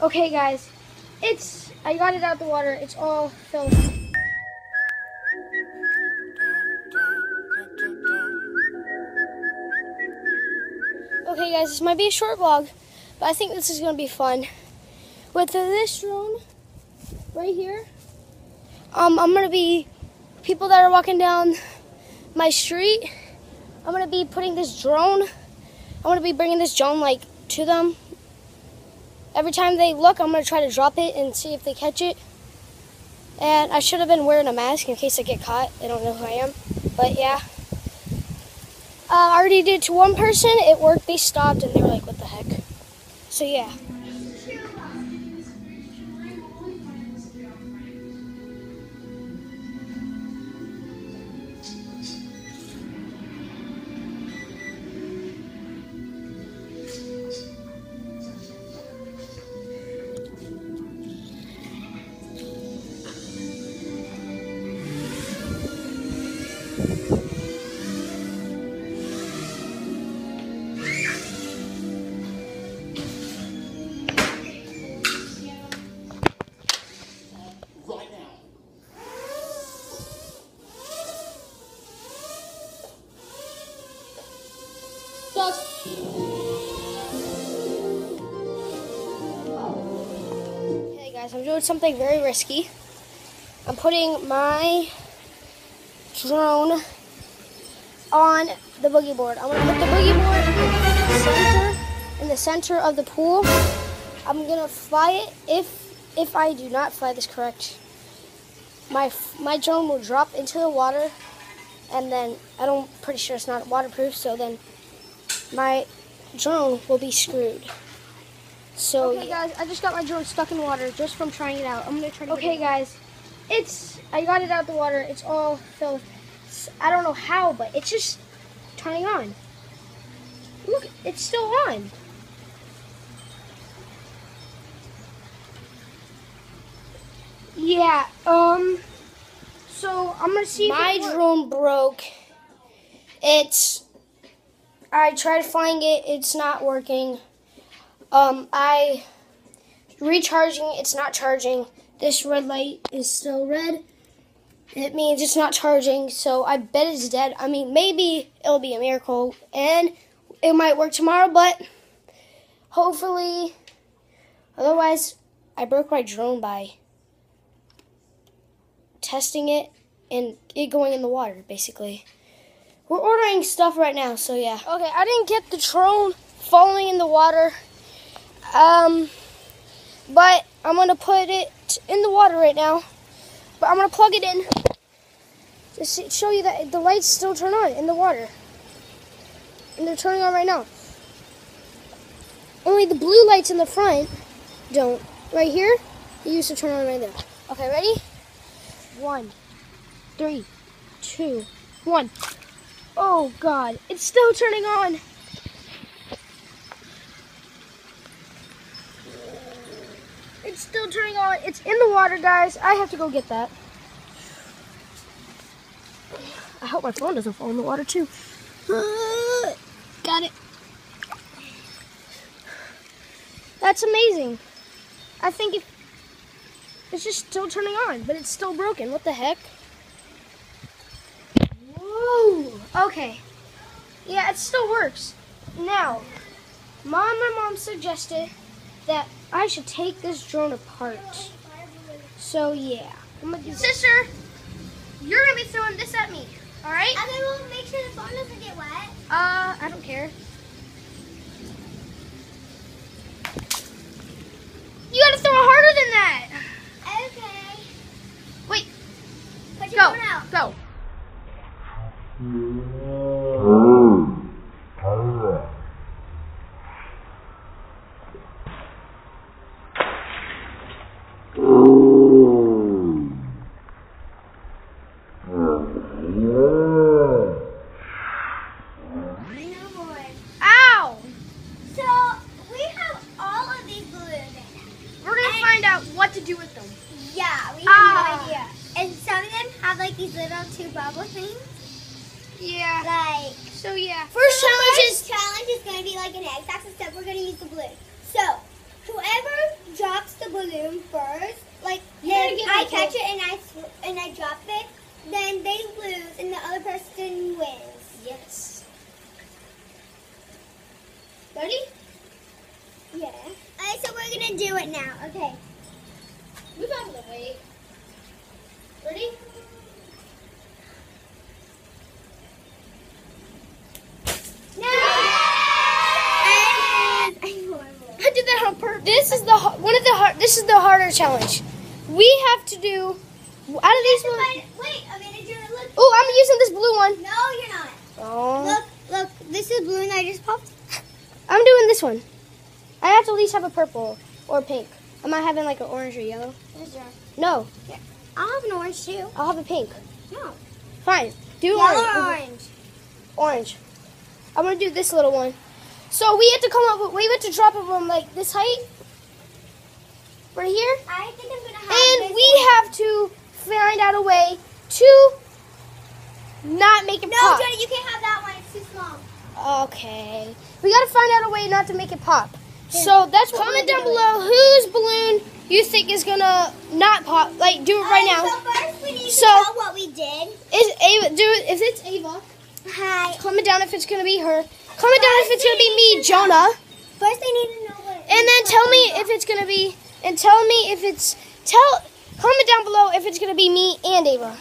Okay, guys, it's I got it out the water. It's all filled. Okay, guys, this might be a short vlog, but I think this is gonna be fun. With this drone right here, um, I'm gonna be people that are walking down my street. I'm gonna be putting this drone. I'm gonna be bringing this drone like to them every time they look, I'm going to try to drop it and see if they catch it. And I should have been wearing a mask in case I get caught. They don't know who I am. But yeah. Uh, I already did to one person. It worked. They stopped and they were like, what the heck? So yeah. Hey guys, I'm doing something very risky. I'm putting my drone on the boogie board. I'm gonna put the boogie board in the center, of the pool. I'm gonna fly it. If if I do not fly this correct, my my drone will drop into the water, and then I don't pretty sure it's not waterproof. So then my drone will be screwed. So okay, guys, I just got my drone stuck in water just from trying it out. I'm gonna try to. Okay, guys, it's I got it out the water. It's all filled. I don't know how, but it's just turning on. Look, it's still on. Yeah. Um. So I'm gonna see. My drone broke. It's. I tried flying it. It's not working. Um. I recharging. It's not charging. This red light is still red. It means it's not charging. So I bet it's dead. I mean, maybe it'll be a miracle and it might work tomorrow, but hopefully. Otherwise, I broke my drone by testing it and it going in the water, basically. We're ordering stuff right now, so yeah. Okay, I didn't get the drone falling in the water. Um, but I'm gonna put it in the water right now. But I'm gonna plug it in to show you that the lights still turn on in the water. And they're turning on right now. Only the blue lights in the front don't. Right here, they used to turn on right there. Okay, ready? One, three, two, one. Oh God, it's still turning on. It's still turning on. It's in the water, guys. I have to go get that. I hope my phone doesn't fall in the water too. Got it. That's amazing. I think it, it's just still turning on, but it's still broken. What the heck? Whoa. Okay. Yeah, it still works. Now, mom, my mom suggested that I should take this drone apart. So yeah, I'm gonna do Sister, you're gonna be throwing this at me. All right? And then we'll make sure the phone doesn't get wet. Uh, I don't care. You gotta throw it harder than that. Okay. Wait, Put your go, phone out. go. No. Ow! So we have all of these balloons right now. We're gonna And- find out what to do with them. Yeah, we have Ah. no idea. And some of them have like these little two bubble things. Yeah. Like So yeah. first challenge is challenge is gonna be like an egg toss, except we're gonna use the balloon. So whoever drops the balloon first, like You gotta I catch it and I and I drop it, then they lose and the other person wins. Yes. Ready? Yeah. Alright, so we're gonna do it now. Okay. Move out of the way. Ready? No. I'm horrible. I did that on purpose. This is the one of the hard. This is the harder challenge. We have to do out of these. Wait, wait, I'm gonna do it. Look. Oh, I'm using this blue one. No, you're not. Oh. Look, look. This is blue and I just popped. I'm doing this one. I have to at least have a purple or pink. I'm I having like an orange or yellow. No, I'll have an orange too. I'll have a pink. No. Fine. Do Yellow orange. or orange? Orange. I'm gonna do this little one. So we have to come up with. We have to drop it from like this height, right here, I think I'm gonna have. and we one. have to find out a way to not make it No, pop. Jenny, you can't have that one. It's too small. Okay. We gotta find out a way not to make it pop. So that's comment down below whose balloon you think is gonna not pop. Like do it right now. So first we need So- to know what we did. Is Ava do it if it's Ava? Hi. Comment down if it's gonna be her. Comment down if it's gonna be me, Jonah. First, I need to know what. And then tell me if it's gonna be and tell me if it's tell comment down below if it's gonna be me and Ava.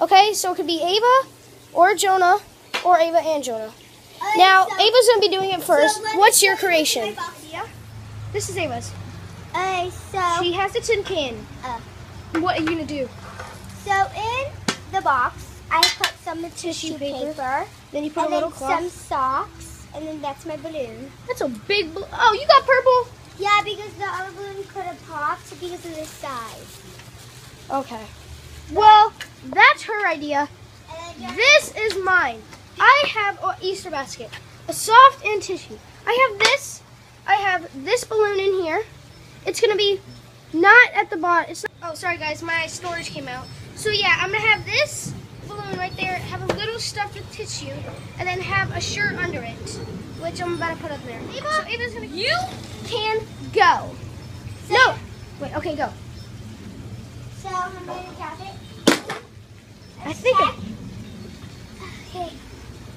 Okay, so it could be Ava or Jonah or Ava and Jonah. Now so- Ava's gonna be doing it first. so What's your creation? box. This is Ava's. Alright, so She has a tin can. Uh. What are you gonna do? so in the box, I put some tissue paper. paper, Then you put a little cloth. some socks, and then that's my balloon. That's a big. balloon. oh, you got purple. Yeah, because the other balloon could have popped because of the size. Okay. Well, that's her idea. This is mine. I have an Easter basket, a soft and tissue. I have this. I have this balloon in here. It's gonna be not at the bottom. It's not, oh, sorry guys, my storage came out. So yeah, I'm gonna have this balloon right there. Have a little stuffed with tissue, and then have a shirt under it, which I'm about to put up there. Ava, so Ava's gonna. You can go. No. Wait. Okay, go. So I'm going to tap it. I think. I, Okay.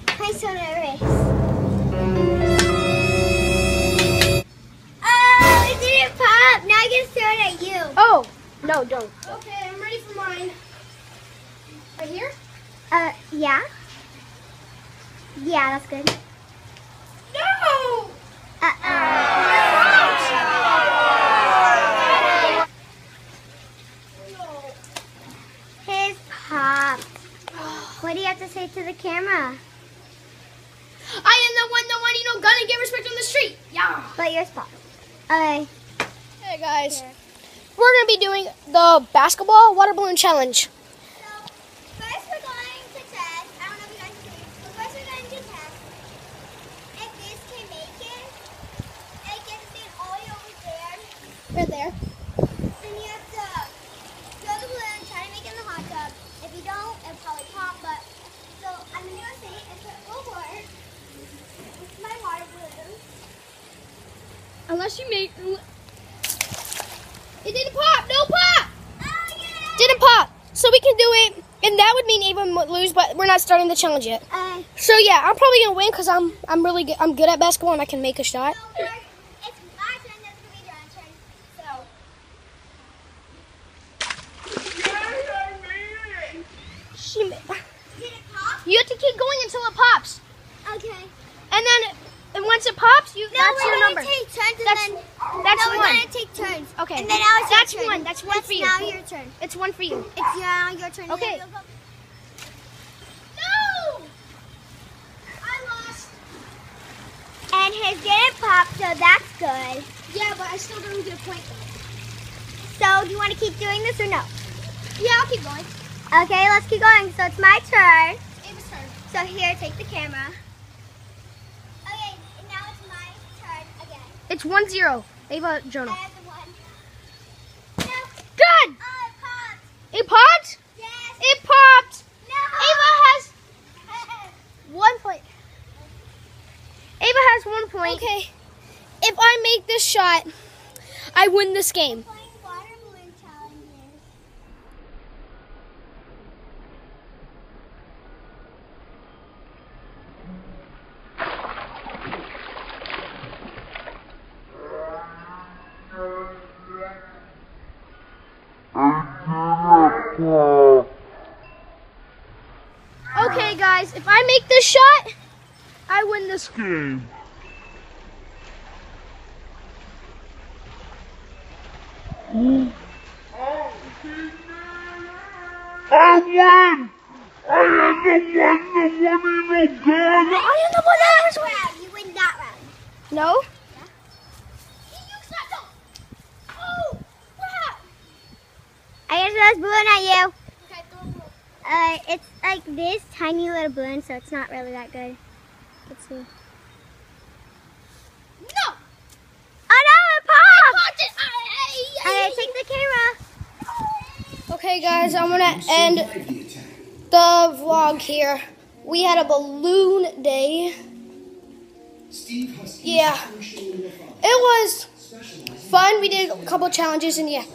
I'm so nervous. Oh, it didn't pop. Now I can throw it at you. oh no, don't. Okay, I'm ready for mine. Right here. Uh, yeah. Yeah, that's good. No. Uh-oh. His popped. What do you have to say to the camera? I am the one, the one, you know, gonna get respect on the street. Yeah. But yours popped. Okay. Hey guys, we're gonna be doing the basketball water balloon challenge. So, first we're going to test. I don't know if you guys can see, but first we're going to test if this can make it. And it gets it all the way over there. Right there. Then you have to throw the balloon, try to make it in the hot tub. If you don't, it'll probably pop. But so I'm gonna go see if it will work. This is my water balloon. Unless you make. It didn't pop. No pop. Oh yeah! Didn't pop. So we can do it, and that would mean Ava would lose, but we're not starting the challenge yet. Uh, So yeah, I'm probably gonna win because I'm I'm really good. I'm good at basketball and I can make a shot. so first, it's my turn. That's gonna be John's turn. So. She. ma- Did it pop? You have to keep going until it pops, Okay. and then and once it pops, you No, that's your number. take turns and that's one. We're gonna take turns. Okay. And then That's turn. one. That's one for you. now your turn. It's one for you. It's now your turn. Okay. No! I lost. And his didn't pop, so that's good. Yeah, but I still don't get a point. So, do you want to keep doing this or no? Yeah, I'll keep going. Okay, let's keep going. So, it's my turn. Ava's turn. So, here, take the camera. Okay, now it's my turn again. It's 1-0. Leave Jonah, Good! Oh, it popped! It popped? Yes. It popped! No. Ava has one point. Ava has one point. Okay. If I make this shot, I win this game. Guys, if I make this shot, I win this game. I won! I am the one, the one in the gun! I am the one that was round. You win that round. No? You stop, go. Oh, crap. I guess that's balloon at you. Okay, throw a balloon. Uh, it's like this tiny little balloon, so it's not really that good. Let's see. No! Oh no, it popped! it. Alright, take the camera. Okay, guys, I'm gonna end the vlog here. We had a balloon day. Yeah. It was fun. We did a couple challenges, and yeah.